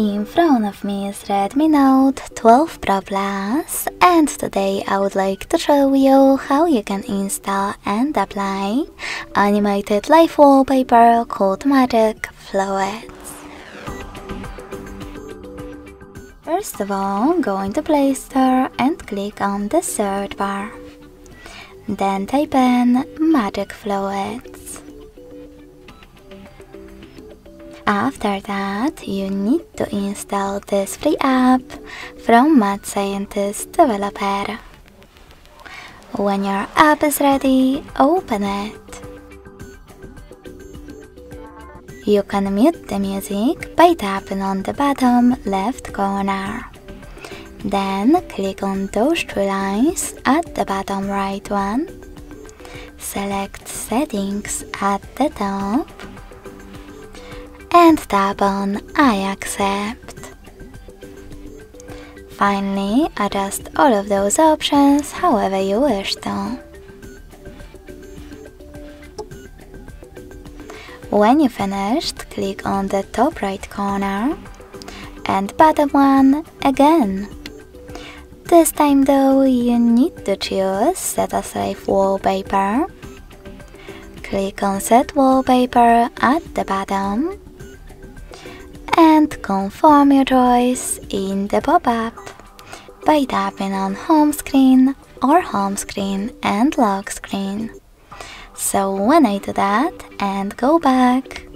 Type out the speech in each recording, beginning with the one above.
In front of me is Redmi Note 12 Pro Plus and today I would like to show you how you can install and apply animated live wallpaper called Magic Fluids. First of all, go into Play Store and click on the search bar. Then type in Magic Fluids. After that, you need to install this free app from Mad Scientist developer. When your app is ready, open it. You can mute the music by tapping on the bottom left corner. Then click on those two lines at the bottom right one. Select Settings at the top and tap on I accept. Finally, adjust all of those options however you wish to. When you finished, click on the top right corner and bottom one again. This time though, you need to choose Set as Live Wallpaper. Click on Set Wallpaper at the bottom and confirm your choice in the pop-up by tapping on home screen or home screen and lock screen. So when I do that and go back,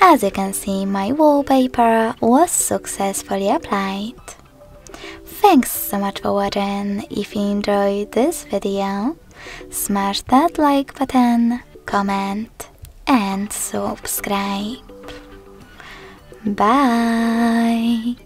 as you can see my wallpaper was successfully applied. Thanks so much for watching, if you enjoyed this video, smash that like button, comment and subscribe. Bye.